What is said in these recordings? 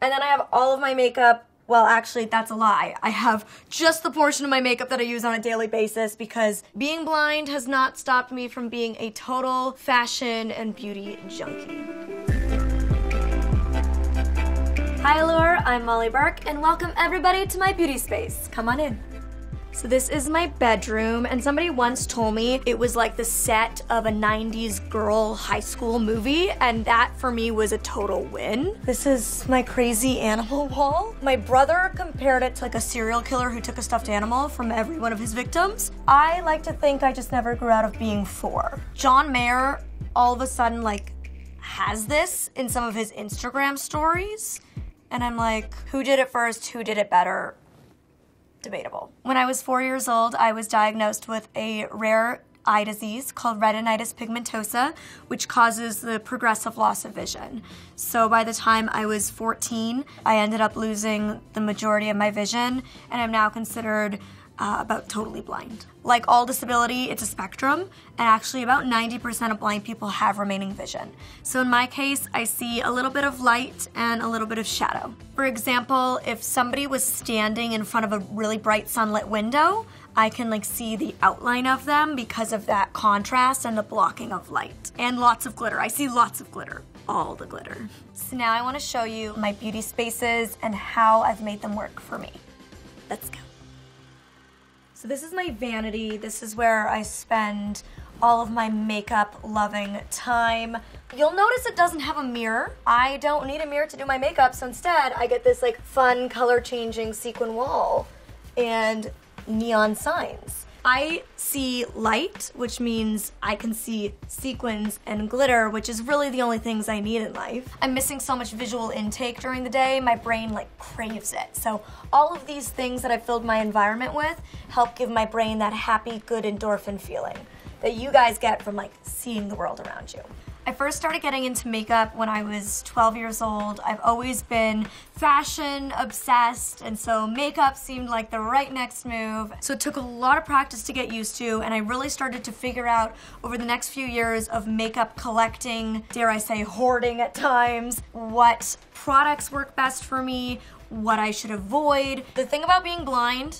And then I have all of my makeup well, actually, that's a lie. I have just the portion of my makeup that I use on a daily basis because being blind has not stopped me from being a total fashion and beauty junkie. Hi, Allure. I'm Molly Burke, and welcome everybody to my beauty space. Come on in. So this is my bedroom, and somebody once told me it was like the set of a 90s girl high school movie, and that for me was a total win. This is my crazy animal wall. My brother compared it to like a serial killer who took a stuffed animal from every one of his victims. I like to think I just never grew out of being four. John Mayer all of a sudden like has this in some of his Instagram stories. And I'm like, who did it first? Who did it better? Debatable. When I was four years old, I was diagnosed with a rare eye disease called retinitis pigmentosa, which causes the progressive loss of vision. So by the time I was 14, I ended up losing the majority of my vision, and I'm now considered uh, about totally blind. Like all disability, it's a spectrum, and actually about 90% of blind people have remaining vision. So in my case, I see a little bit of light and a little bit of shadow. For example, if somebody was standing in front of a really bright sunlit window, I can like see the outline of them because of that contrast and the blocking of light. And lots of glitter. I see lots of glitter. All the glitter. So now I want to show you my beauty spaces and how I've made them work for me. Let's go. So this is my vanity. This is where I spend all of my makeup loving time. You'll notice it doesn't have a mirror. I don't need a mirror to do my makeup, so instead I get this like fun color changing sequin wall and neon signs. I see light, which means I can see sequins and glitter, which is really the only things I need in life. I'm missing so much visual intake during the day, my brain like craves it. So all of these things that I filled my environment with help give my brain that happy, good endorphin feeling that you guys get from like seeing the world around you. I first started getting into makeup when I was 12 years old. I've always been fashion obsessed, and so makeup seemed like the right next move. So it took a lot of practice to get used to, and I really started to figure out over the next few years of makeup collecting, dare I say hoarding at times, what products work best for me, what I should avoid. The thing about being blind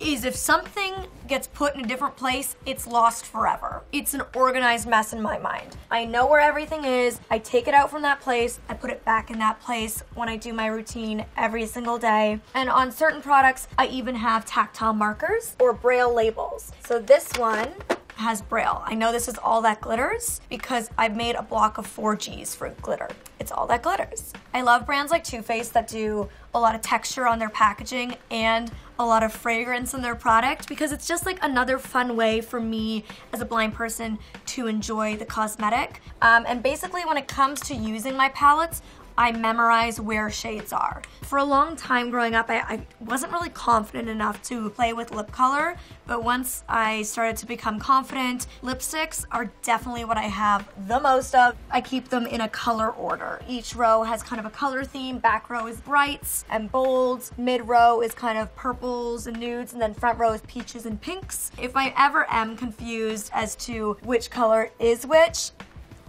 is if something gets put in a different place, it's lost forever. It's an organized mess in my mind. I know where everything is, I take it out from that place, I put it back in that place when I do my routine every single day. And on certain products, I even have tactile markers or braille labels. So this one has braille. I know this is all that glitters because I've made a block of 4Gs for glitter. It's all that glitters. I love brands like Too Faced that do a lot of texture on their packaging and a lot of fragrance in their product because it's just like another fun way for me as a blind person to enjoy the cosmetic. Um, and basically when it comes to using my palettes, I memorize where shades are. For a long time growing up, I, I, wasn't really confident enough to play with lip color, but once I started to become confident, lipsticks are definitely what I have the most of. I keep them in a color order. Each row has kind of a color theme. Back row is brights and bolds. Mid row is kind of purples and nudes, and then front row is peaches and pinks. If I ever am confused as to which color is which,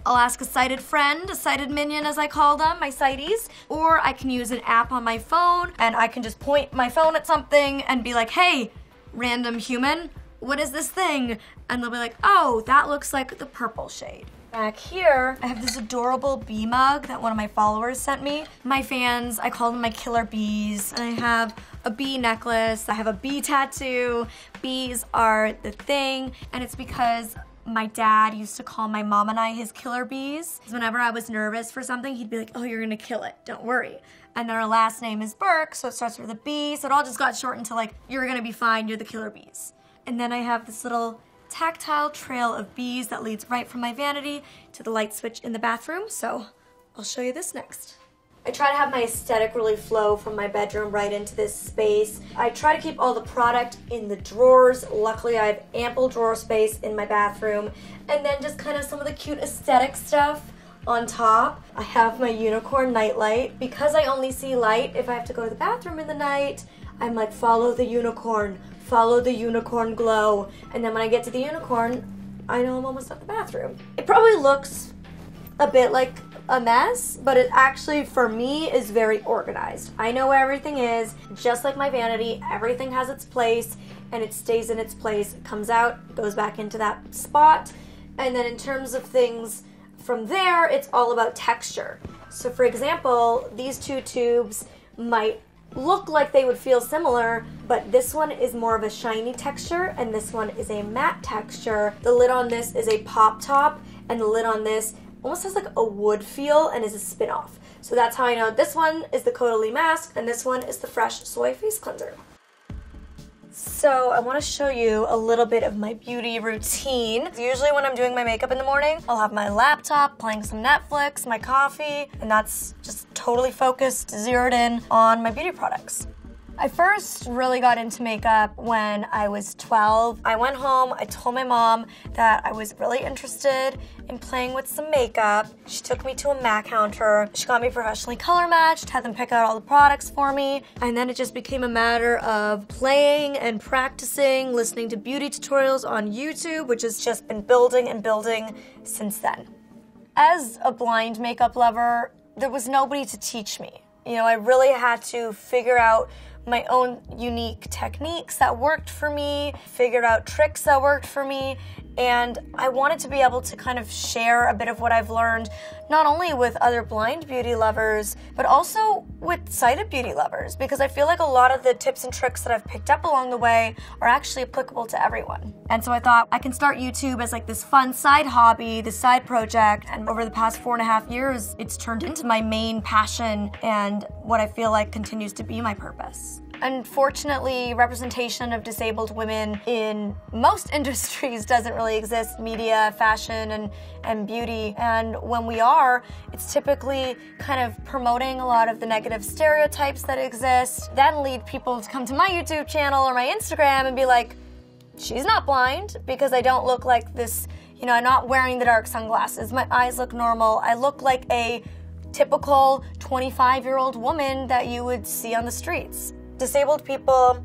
I'll ask a sighted friend, a sighted minion as I call them, my sighties, or I can use an app on my phone and I can just point my phone at something and be like, hey, random human, what is this thing? And they'll be like, oh, that looks like the purple shade. Back here, I have this adorable bee mug that one of my followers sent me. My fans, I call them my killer bees, and I have a bee necklace, I have a bee tattoo. Bees are the thing, and it's because my dad used to call my mom and I his killer bees. Whenever I was nervous for something, he'd be like, oh, you're gonna kill it, don't worry. And then our last name is Burke, so it starts with a B, so it all just got shortened to like, you're gonna be fine, you're the killer bees. And then I have this little tactile trail of bees that leads right from my vanity to the light switch in the bathroom, so I'll show you this next. I try to have my aesthetic really flow from my bedroom right into this space. I try to keep all the product in the drawers. Luckily, I have ample drawer space in my bathroom. And then just kind of some of the cute aesthetic stuff on top. I have my unicorn nightlight. Because I only see light if I have to go to the bathroom in the night, I'm like, follow the unicorn, follow the unicorn glow. And then when I get to the unicorn, I know I'm almost at the bathroom. It probably looks a bit like a mess, but it actually, for me, is very organized. I know where everything is, just like my vanity, everything has its place and it stays in its place. Comes out, goes back into that spot. And then in terms of things from there, it's all about texture. So, for example, these two tubes might look like they would feel similar, but this one is more of a shiny texture and this one is a matte texture. The lid on this is a pop top and the lid on this almost has like a wood feel and is a spin-off. So that's how I know this one is the Caudalie mask and this one is the Fresh Soy Face Cleanser. So I want to show you a little bit of my beauty routine. Usually when I'm doing my makeup in the morning, I'll have my laptop, playing some Netflix, my coffee, and that's just totally focused, zeroed in on my beauty products. I first really got into makeup when I was 12. I went home, I told my mom that I was really interested in playing with some makeup. She took me to a MAC counter. She got me professionally color matched, had them pick out all the products for me, and then it just became a matter of playing and practicing, listening to beauty tutorials on YouTube, which has just been building and building since then. As a blind makeup lover, there was nobody to teach me. You know, I really had to figure out my own unique techniques that worked for me, figured out tricks that worked for me, and I wanted to be able to kind of share a bit of what I've learned, not only with other blind beauty lovers, but also with sighted beauty lovers, because I feel like a lot of the tips and tricks that I've picked up along the way are actually applicable to everyone. And so I thought I can start YouTube as like this fun side hobby, this side project, and over the past four and a half years, it's turned into my main passion and what I feel like continues to be my purpose. Unfortunately, representation of disabled women in most industries doesn't really exist media, fashion, and, and beauty. And when we are, it's typically kind of promoting a lot of the negative stereotypes that exist, then lead people to come to my YouTube channel or my Instagram and be like, she's not blind because I don't look like this. You know, I'm not wearing the dark sunglasses. My eyes look normal. I look like a typical 25 year old woman that you would see on the streets disabled people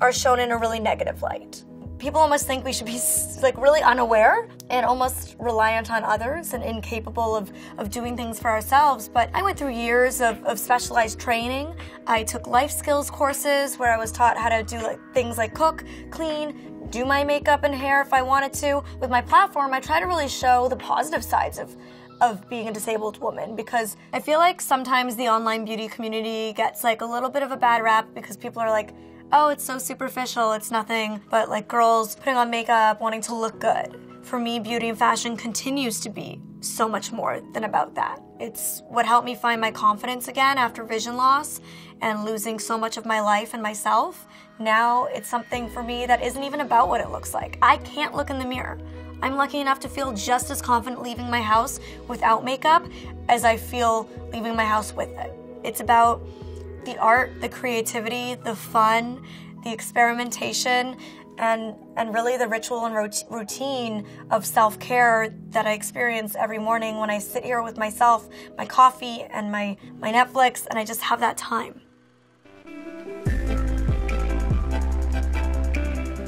are shown in a really negative light. People almost think we should be like really unaware and almost reliant on others and incapable of, of doing things for ourselves. But I went through years of, of specialized training. I took life skills courses where I was taught how to do like things like cook, clean, do my makeup and hair if I wanted to. With my platform, I try to really show the positive sides of of being a disabled woman because I feel like sometimes the online beauty community gets like a little bit of a bad rap because people are like, oh, it's so superficial, it's nothing but like girls putting on makeup, wanting to look good. For me, beauty and fashion continues to be so much more than about that. It's what helped me find my confidence again after vision loss and losing so much of my life and myself. Now it's something for me that isn't even about what it looks like. I can't look in the mirror. I'm lucky enough to feel just as confident leaving my house without makeup as I feel leaving my house with it. It's about the art, the creativity, the fun, the experimentation, and and really the ritual and routine of self-care that I experience every morning when I sit here with myself, my coffee and my my Netflix and I just have that time.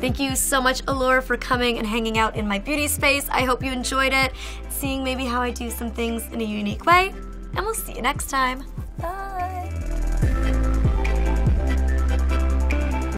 Thank you so much, Allure, for coming and hanging out in my beauty space. I hope you enjoyed it, seeing maybe how I do some things in a unique way, and we'll see you next time.